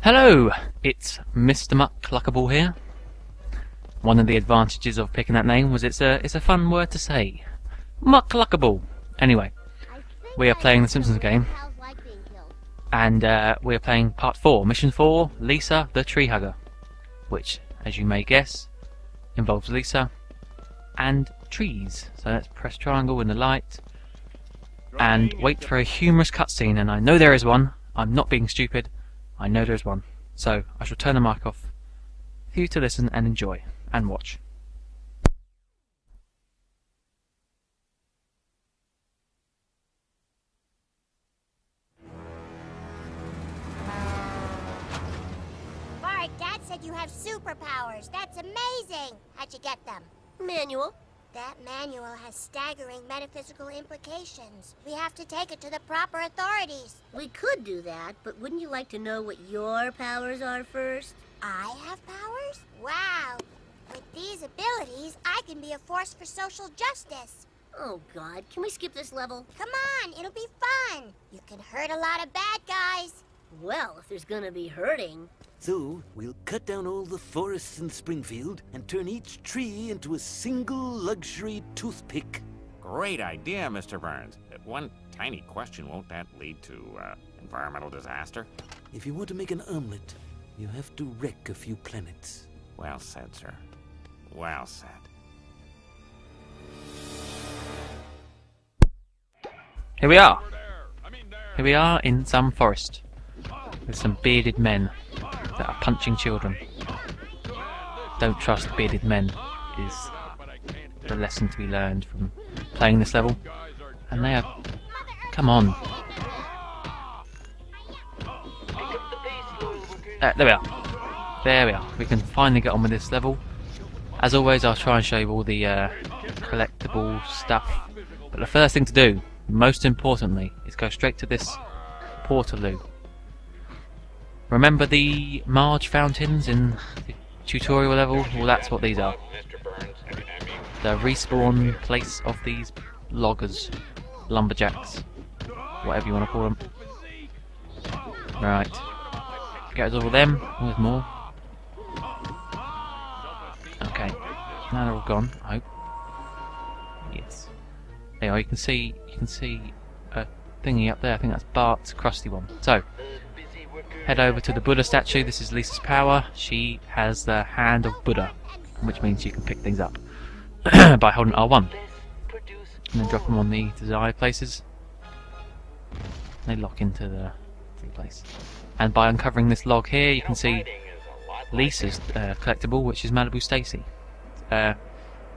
Hello, it's Mr. Muck Cluckable here. One of the advantages of picking that name was it's a it's a fun word to say. Muck Cluckable. Anyway, we are playing the Simpsons game, and uh, we are playing part four, mission four, Lisa the Tree Hugger, which, as you may guess, involves Lisa and trees. So let's press triangle in the light and wait for a humorous cutscene. And I know there is one. I'm not being stupid. I know there's one. So I shall turn the mic off for you to listen and enjoy and watch. Bart, Dad said you have superpowers. That's amazing. How'd you get them? Manual. That manual has staggering metaphysical implications. We have to take it to the proper authorities. We could do that, but wouldn't you like to know what your powers are first? I have powers? Wow. With these abilities, I can be a force for social justice. Oh, God. Can we skip this level? Come on, it'll be fun. You can hurt a lot of bad guys. Well, if there's gonna be hurting. So, we'll cut down all the forests in Springfield and turn each tree into a single luxury toothpick. Great idea, Mr. Burns. One tiny question, won't that lead to uh, environmental disaster? If you want to make an omelet, you have to wreck a few planets. Well said, sir. Well said. Here we are. Here we are in some forest with some bearded men that are punching children. Don't trust bearded men is the lesson to be learned from playing this level. And they are. Come on. Uh, there we are. There we are. We can finally get on with this level. As always, I'll try and show you all the uh, collectible stuff. But the first thing to do, most importantly, is go straight to this Portaloo. Remember the Marge fountains in the tutorial level? Well, that's what these are. The respawn place of these loggers, lumberjacks, whatever you want to call them. Right. Get all of them. Oh, there's more. Okay. Now they're all gone, I hope. Yes. There you you can see you can see a thingy up there, I think that's Bart's Krusty one. So head over to the Buddha statue, this is Lisa's power. She has the hand of Buddha, which means she can pick things up by holding R1. And then drop them on the desired places. They lock into the place. And by uncovering this log here, you can see Lisa's uh, collectible, which is Malibu Stacy. Uh,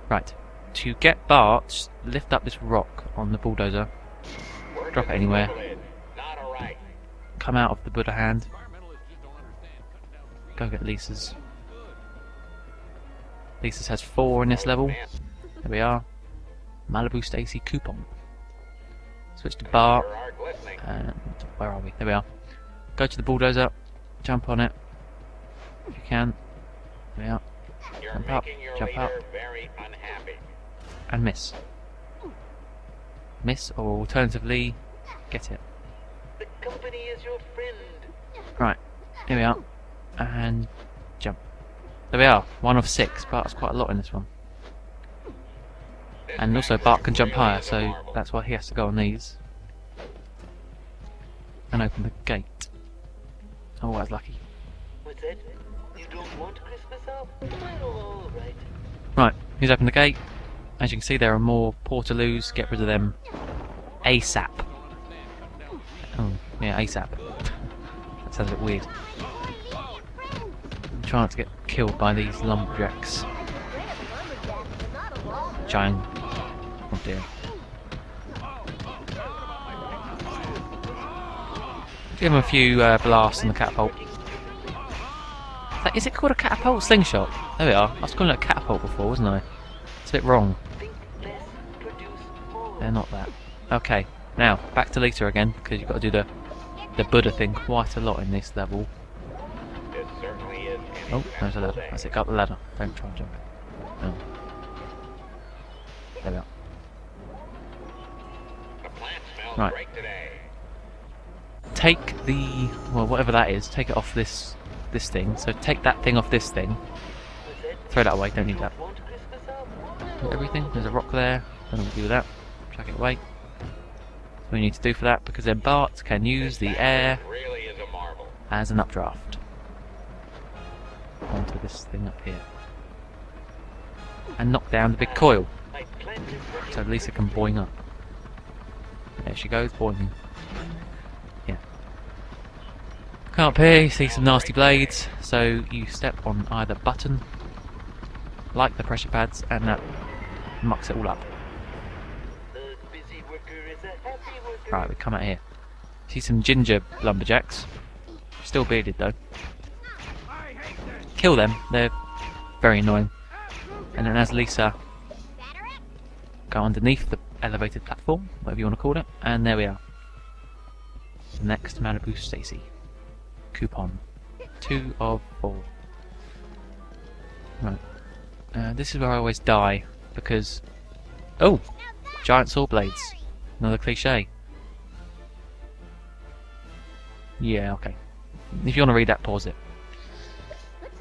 right. To get Bart, lift up this rock on the bulldozer. Drop it anywhere. Come out of the Buddha hand. Go get Lisa's. Lisa's has four in this level. There we are. Malibu Stacy coupon. Switch to Bart. And where are we? There we are. Go to the bulldozer. Jump on it. If you can. There we are. Jump up. Jump up. And miss. Miss, or alternatively, get it. Company is your friend. Right, here we are. And jump. There we are, one of six. Bart's quite a lot in this one. And also Bart can jump higher, so that's why he has to go on these. And open the gate. Oh, that's lucky. What's that? You don't want Christmas off? Well, all right. Right, he's opened the gate. As you can see, there are more Portaloos. Get rid of them ASAP. Oh, yeah, ASAP. that sounds a bit weird. I'm trying not to get killed by these lumberjacks. Giant. Oh dear. Give him a few uh, blasts in the catapult. Is it called a catapult slingshot? There we are. I was calling it a catapult before, wasn't I? It's a bit wrong. They're not that. Okay, now back to Lisa again because you've got to do the the Buddha thing quite a lot in this level. It. Oh, there's a ladder. That's it. Go up the ladder. Don't try and jump it. No. There we are. Right. today. take the well whatever that is, take it off this this thing. So take that thing off this thing. Throw that away. Don't need that. Want Christmas off? Do everything. There's a rock there. Don't know what to do with that. Chuck it away. We need to do for that because then Bart can use the air as an updraft onto this thing up here and knock down the big coil so Lisa can boing up. There she goes, boing. Yeah. Come up here, you see some nasty blades, so you step on either button, like the pressure pads, and that mucks it all up. The busy worker is a happy worker. Right, we come out here. See some ginger lumberjacks. Still bearded though. Kill them, they're very annoying. And then as Lisa go underneath the elevated platform, whatever you want to call it, and there we are. The next Malibu Stacy. Coupon. Two of four. Right. Uh, this is where I always die, because... Oh! Giant saw blades. Another cliche. Yeah, okay. If you want to read that, pause it.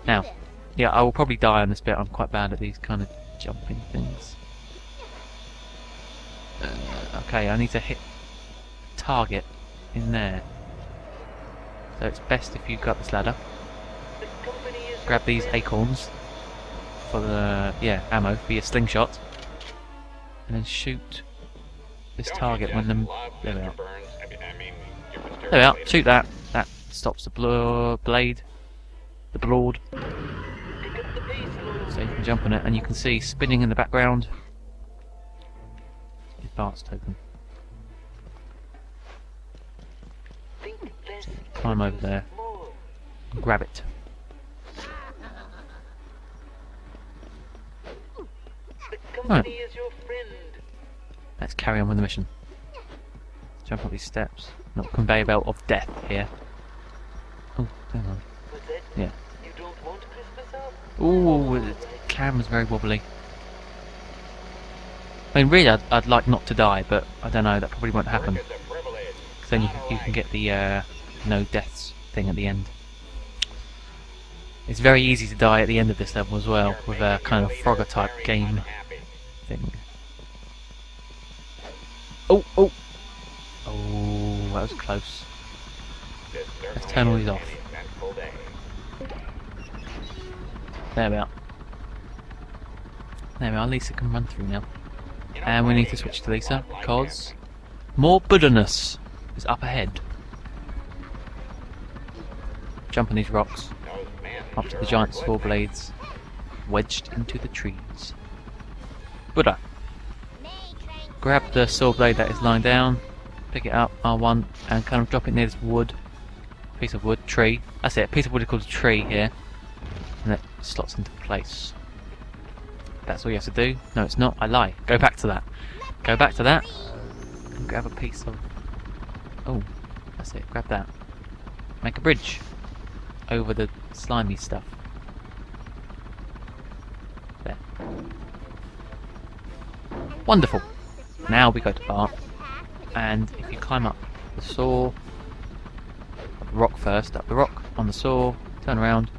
Now, yeah, I will probably die on this bit. I'm quite bad at these kind of jumping things. Uh, okay, I need to hit target in there. So it's best if you got this ladder. Grab these acorns for the yeah ammo for your slingshot, and then shoot this target when them we are. There we are. Shoot that. That stops the blade, the broad, pick up the pace, Lord. so you can jump on it, and you can see spinning in the background. Bart's token. Climb over there, grab it. Friend. Let's carry on with the mission. Jump up these steps. Not conveyor belt of death here. Oh, on. Yeah. Don't? Ooh, the camera's very wobbly. I mean, really, I'd, I'd like not to die, but I don't know, that probably won't happen. Because then you, you can get the uh, no deaths thing at the end. It's very easy to die at the end of this level as well, with a kind of Frogger type game thing. Oh, oh! Oh, that was close. Let's turn all these off. There we are. There we are, Lisa can run through now. And we need to switch to Lisa, because more bitterness is up ahead. Jump on these rocks, up to the giant saw blades, wedged into the trees. Buddha, grab the saw blade that is lying down, pick it up, R1, and kind of drop it near this wood, piece of wood, tree. That's it, a piece of wood called a tree here, and it slots into place. That's all you have to do. No, it's not. I lie. Go back to that. Go back to that. And grab a piece of. Oh, that's it. Grab that. Make a bridge over the slimy stuff. There. Wonderful. Now we go to Bart, and if you climb up the saw, the rock first, up the rock, on the saw, turn around.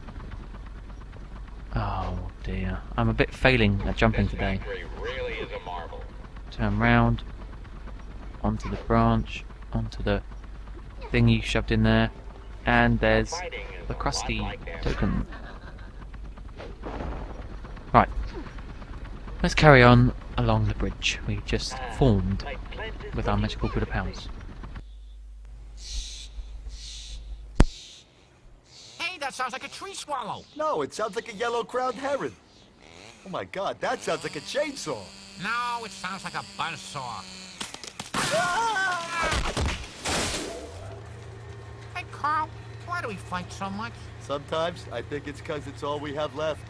Oh dear, I'm a bit failing at jumping today. really is a marvel. Turn round, onto the branch, onto the thing you shoved in there, and there's the Krusty token. Right, let's carry on along the bridge we just formed with our magical Buddha powers. Hey, that sounds like a tree swallow. No, it sounds like a yellow-crowned heron. Oh my god, that sounds like a chainsaw. No, it sounds like a buzzsaw. Ah! Hey, Carl, why do we fight so much? Sometimes I think it's because it's all we have left.